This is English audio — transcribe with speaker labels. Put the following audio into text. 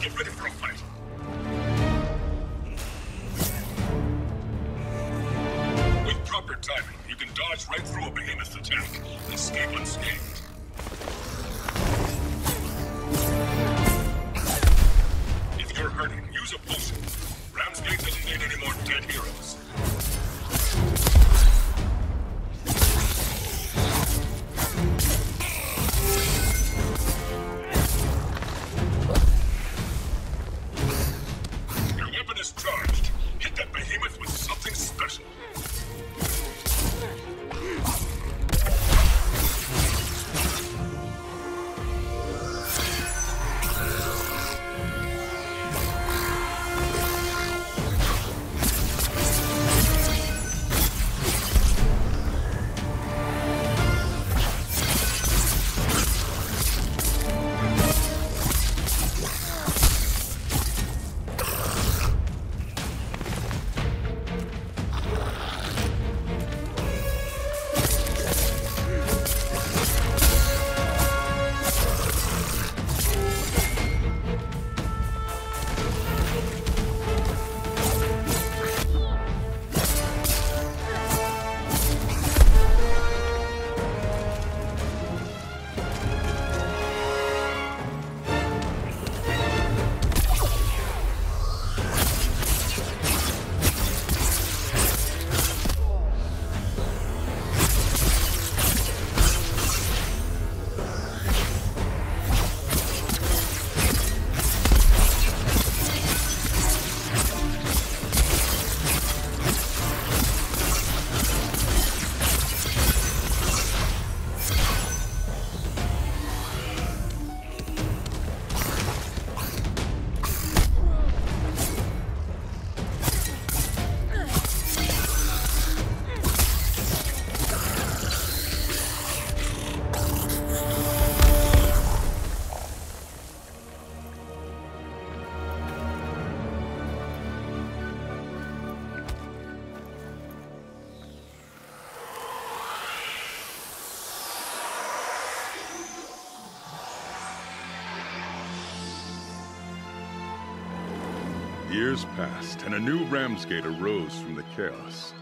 Speaker 1: Get ready for a fight. With proper timing, you can dodge right through a behemoth's attack escape unscathed. Hurting, use a potion. Ramsgate doesn't need any more dead heroes. Your weapon is charged.
Speaker 2: Years passed, and a new Ramsgate arose from the chaos.